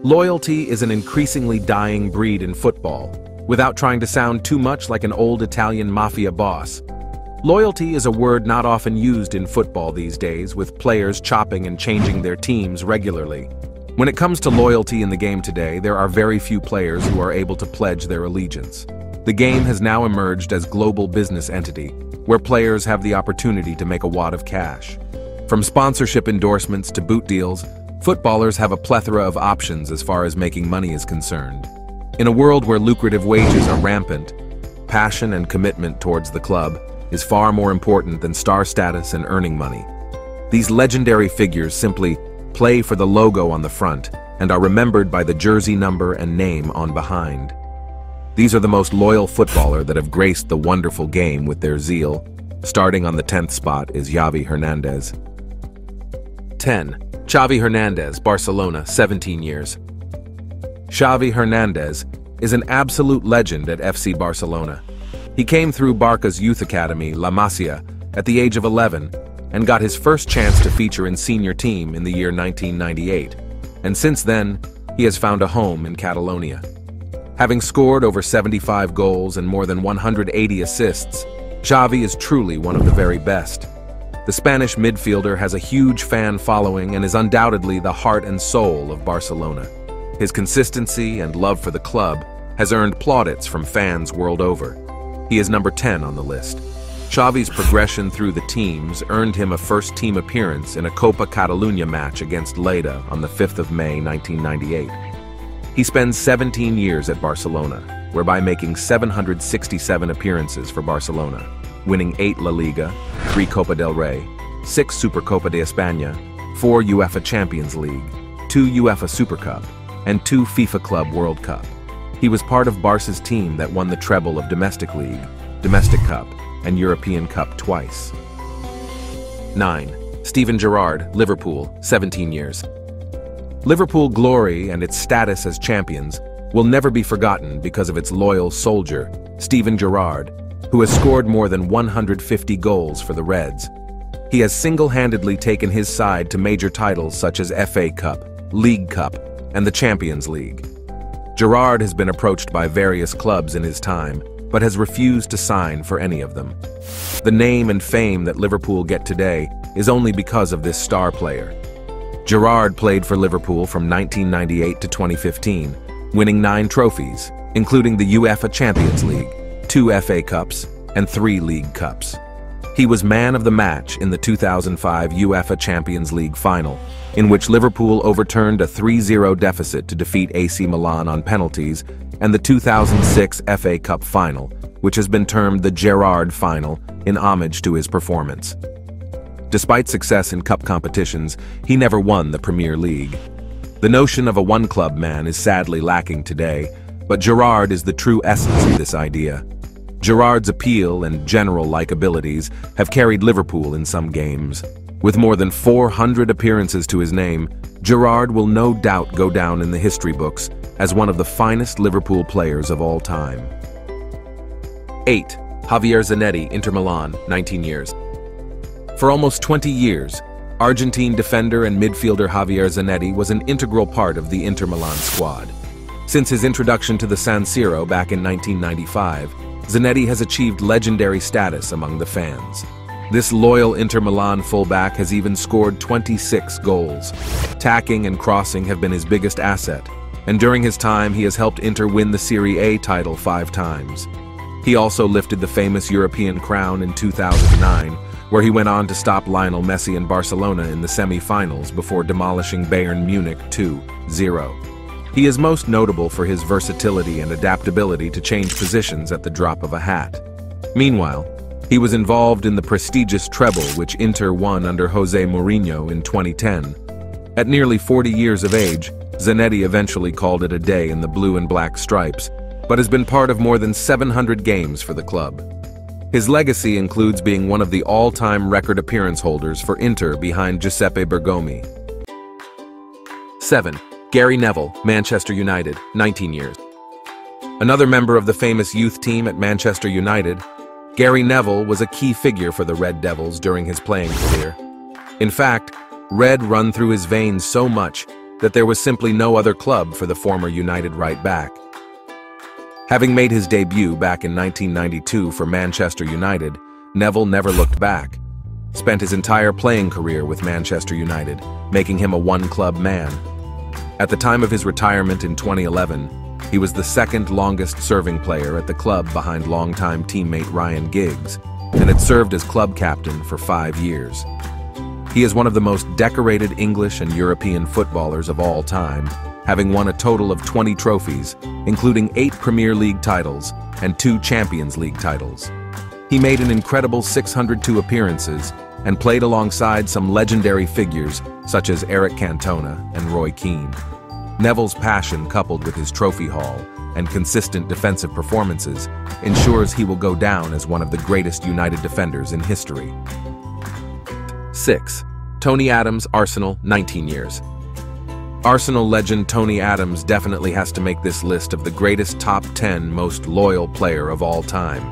Loyalty is an increasingly dying breed in football, without trying to sound too much like an old Italian mafia boss. Loyalty is a word not often used in football these days, with players chopping and changing their teams regularly. When it comes to loyalty in the game today, there are very few players who are able to pledge their allegiance. The game has now emerged as global business entity, where players have the opportunity to make a wad of cash. From sponsorship endorsements to boot deals, footballers have a plethora of options as far as making money is concerned. In a world where lucrative wages are rampant, passion and commitment towards the club is far more important than star status and earning money. These legendary figures simply play for the logo on the front and are remembered by the jersey number and name on behind. These are the most loyal footballer that have graced the wonderful game with their zeal. Starting on the 10th spot is Xavi Hernandez. 10. Xavi Hernandez, Barcelona, 17 years. Xavi Hernandez is an absolute legend at FC Barcelona. He came through Barca's youth academy, La Masia, at the age of 11 and got his first chance to feature in senior team in the year 1998. And since then, he has found a home in Catalonia. Having scored over 75 goals and more than 180 assists, Xavi is truly one of the very best. The Spanish midfielder has a huge fan following and is undoubtedly the heart and soul of Barcelona. His consistency and love for the club has earned plaudits from fans world over. He is number 10 on the list. Xavi's progression through the teams earned him a first-team appearance in a Copa Catalunya match against Lleida on the 5th of May 1998. He spends 17 years at Barcelona, whereby making 767 appearances for Barcelona, winning 8 La Liga, 3 Copa del Rey, 6 Supercopa de España, 4 UEFA Champions League, 2 UEFA Super Cup, and 2 FIFA Club World Cup. He was part of Barca's team that won the treble of Domestic League, Domestic Cup, and European Cup twice. 9. Steven Gerrard, Liverpool, 17 years. Liverpool glory and its status as champions will never be forgotten because of its loyal soldier, Steven Gerrard, who has scored more than 150 goals for the Reds. He has single-handedly taken his side to major titles such as FA Cup, League Cup, and the Champions League. Gerrard has been approached by various clubs in his time, but has refused to sign for any of them. The name and fame that Liverpool get today is only because of this star player. Gerrard played for Liverpool from 1998 to 2015, winning nine trophies, including the UEFA Champions League, two FA Cups, and three League Cups. He was man of the match in the 2005 UEFA Champions League final, in which Liverpool overturned a 3-0 deficit to defeat AC Milan on penalties, and the 2006 FA Cup final, which has been termed the Gerrard Final in homage to his performance. Despite success in cup competitions, he never won the Premier League. The notion of a one-club man is sadly lacking today, but Gerrard is the true essence of this idea. Gerrard's appeal and general likabilities have carried Liverpool in some games. With more than 400 appearances to his name, Gerrard will no doubt go down in the history books as one of the finest Liverpool players of all time. 8. Javier Zanetti, Inter Milan, 19 years. For almost 20 years, Argentine defender and midfielder Javier Zanetti was an integral part of the Inter Milan squad. Since his introduction to the San Siro back in 1995, Zanetti has achieved legendary status among the fans. This loyal Inter Milan fullback has even scored 26 goals. Tacking and crossing have been his biggest asset, and during his time he has helped Inter win the Serie A title five times. He also lifted the famous European crown in 2009, where he went on to stop Lionel Messi and Barcelona in the semi-finals before demolishing Bayern Munich 2-0. He is most notable for his versatility and adaptability to change positions at the drop of a hat. Meanwhile, he was involved in the prestigious treble which Inter won under Jose Mourinho in 2010. At nearly 40 years of age, Zanetti eventually called it a day in the blue and black stripes, but has been part of more than 700 games for the club. His legacy includes being one of the all-time record appearance holders for Inter behind Giuseppe Bergomi. 7. Gary Neville, Manchester United, 19 years. Another member of the famous youth team at Manchester United, Gary Neville was a key figure for the Red Devils during his playing career. In fact, red run through his veins so much that there was simply no other club for the former United right back. Having made his debut back in 1992 for Manchester United, Neville never looked back. Spent his entire playing career with Manchester United, making him a one-club man. At the time of his retirement in 2011, he was the second longest serving player at the club behind longtime teammate Ryan Giggs, and had served as club captain for five years. He is one of the most decorated English and European footballers of all time, having won a total of 20 trophies, including eight Premier League titles and two Champions League titles. He made an incredible 602 appearances and played alongside some legendary figures such as Eric Cantona and Roy Keane. Neville's passion coupled with his trophy haul and consistent defensive performances ensures he will go down as one of the greatest United defenders in history. 6. Tony Adams, Arsenal, 19 years. Arsenal legend Tony Adams definitely has to make this list of the greatest top 10 most loyal player of all time.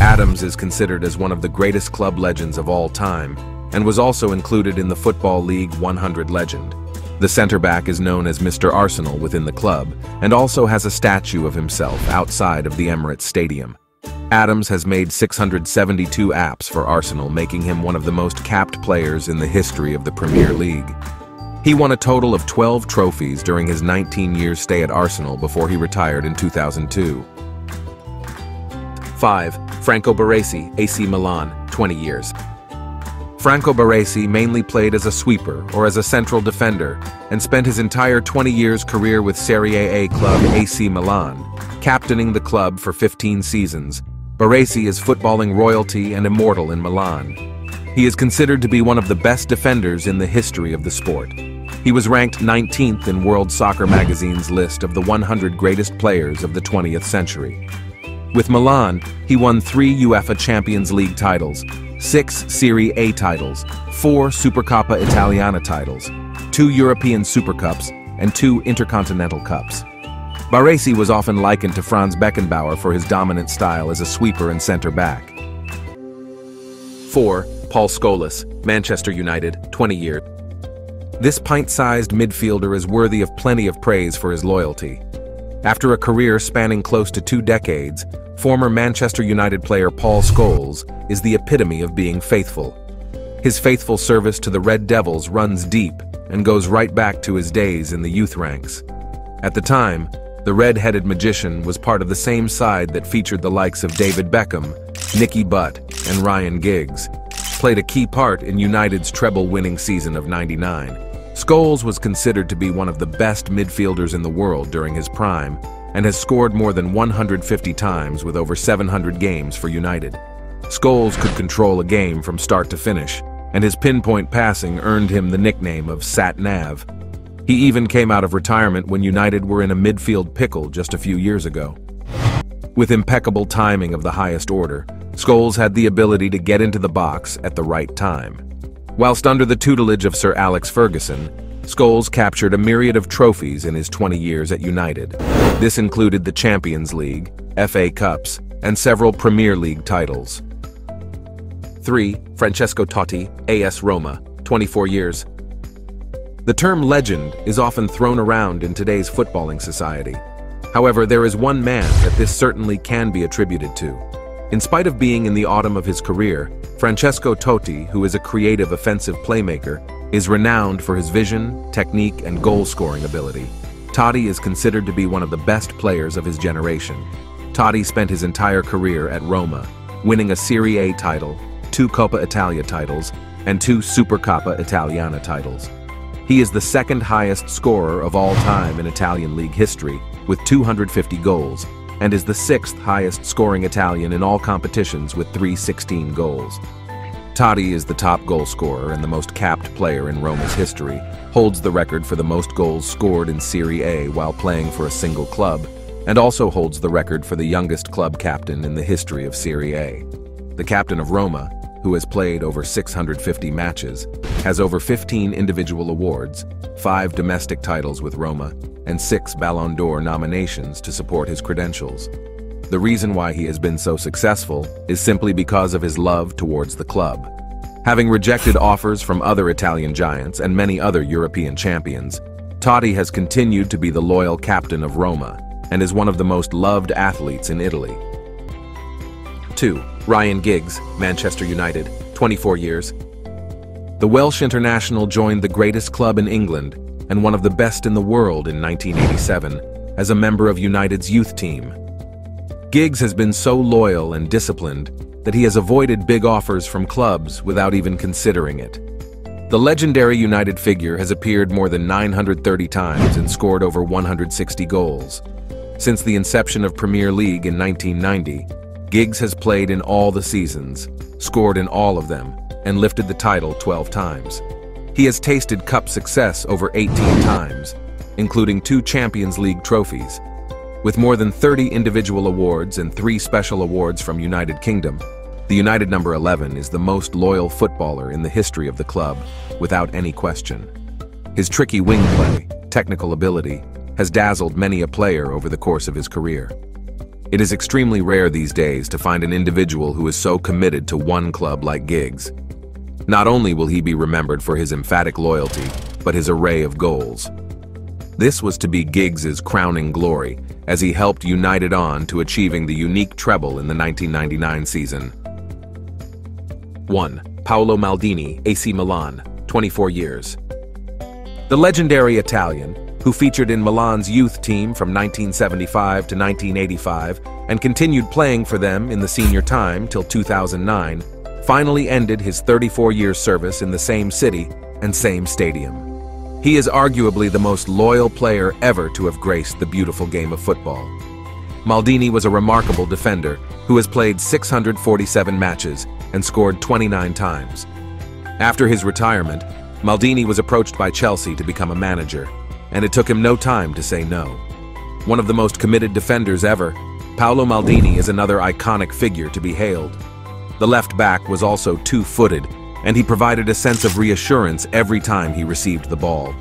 Adams is considered as one of the greatest club legends of all time and was also included in the Football League 100 legend. The centre-back is known as Mr. Arsenal within the club and also has a statue of himself outside of the Emirates Stadium. Adams has made 672 apps for Arsenal, making him one of the most capped players in the history of the Premier League. He won a total of 12 trophies during his 19-year stay at Arsenal before he retired in 2002. 5. Franco Baresi, AC Milan, 20 years. Franco Baresi mainly played as a sweeper or as a central defender and spent his entire 20 years career with Serie A club AC Milan, captaining the club for 15 seasons. Baresi is footballing royalty and immortal in Milan. He is considered to be one of the best defenders in the history of the sport. He was ranked 19th in World Soccer Magazine's list of the 100 greatest players of the 20th century. With Milan, he won three UEFA Champions League titles, six Serie A titles, four Supercoppa Italiana titles, two European Super Cups, and two Intercontinental Cups. Baresi was often likened to Franz Beckenbauer for his dominant style as a sweeper and center-back. 4. Paul Scholes, Manchester United, 20 years. This pint-sized midfielder is worthy of plenty of praise for his loyalty. After a career spanning close to two decades, former Manchester United player Paul Scholes is the epitome of being faithful. His faithful service to the Red Devils runs deep and goes right back to his days in the youth ranks. At the time, the red-headed magician was part of the same side that featured the likes of David Beckham, Nicky Butt, and Ryan Giggs, played a key part in United's treble-winning season of 99. Scholes was considered to be one of the best midfielders in the world during his prime and has scored more than 150 times with over 700 games for United. Scholes could control a game from start to finish, and his pinpoint passing earned him the nickname of Sat Nav. He even came out of retirement when United were in a midfield pickle just a few years ago. With impeccable timing of the highest order, Scholes had the ability to get into the box at the right time. Whilst under the tutelage of Sir Alex Ferguson, Scholes captured a myriad of trophies in his 20 years at United. This included the Champions League, FA Cups, and several Premier League titles. 3. Francesco Totti, AS Roma, 24 years. The term legend is often thrown around in today's footballing society. However, there is one man that this certainly can be attributed to. In spite of being in the autumn of his career, Francesco Totti, who is a creative offensive playmaker, is renowned for his vision, technique, and goal-scoring ability. Totti is considered to be one of the best players of his generation. Totti spent his entire career at Roma, winning a Serie A title, two Coppa Italia titles, and two Supercoppa Italiana titles. He is the second highest scorer of all time in Italian league history, with 250 goals, and is the sixth highest scoring Italian in all competitions with 316 goals. Totti is the top goal scorer and the most capped player in Roma's history, holds the record for the most goals scored in Serie A while playing for a single club, and also holds the record for the youngest club captain in the history of Serie A. The captain of Roma, who has played over 650 matches, has over 15 individual awards, five domestic titles with Roma, and six Ballon d'Or nominations to support his credentials. The reason why he has been so successful is simply because of his love towards the club. Having rejected offers from other Italian giants and many other European champions, Totti has continued to be the loyal captain of Roma and is one of the most loved athletes in Italy. 2. Ryan Giggs, Manchester United, 24 years. The Welsh international joined the greatest club in England and one of the best in the world in 1987 as a member of United's youth team. Giggs has been so loyal and disciplined that he has avoided big offers from clubs without even considering it. The legendary United figure has appeared more than 930 times and scored over 160 goals. Since the inception of Premier League in 1990, Giggs has played in all the seasons, scored in all of them, and lifted the title 12 times. He has tasted cup success over 18 times, including two Champions League trophies. With more than 30 individual awards and three special awards from United Kingdom, the United number 11 is the most loyal footballer in the history of the club, without any question. His tricky wing play, technical ability, has dazzled many a player over the course of his career. It is extremely rare these days to find an individual who is so committed to one club like Giggs. Not only will he be remembered for his emphatic loyalty, but his array of goals. This was to be Giggs's crowning glory as he helped United on to achieving the unique treble in the 1999 season. 1. Paolo Maldini, AC Milan, 24 years. The legendary Italian, who featured in Milan's youth team from 1975 to 1985 and continued playing for them in the senior time till 2009, finally ended his 34-year service in the same city and same stadium. He is arguably the most loyal player ever to have graced the beautiful game of football. Maldini was a remarkable defender who has played 647 matches and scored 29 times. After his retirement, Maldini was approached by Chelsea to become a manager, and it took him no time to say no. One of the most committed defenders ever, Paolo Maldini is another iconic figure to be hailed. The left back was also two-footed, and he provided a sense of reassurance every time he received the ball.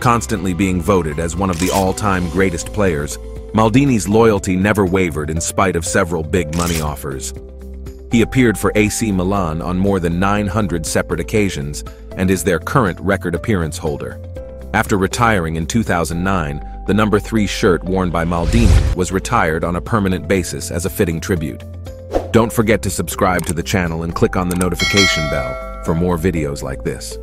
Constantly being voted as one of the all-time greatest players, Maldini's loyalty never wavered in spite of several big money offers. He appeared for AC Milan on more than 900 separate occasions and is their current record appearance holder. After retiring in 2009, the number 3 shirt worn by Maldini was retired on a permanent basis as a fitting tribute. Don't forget to subscribe to the channel and click on the notification bell for more videos like this.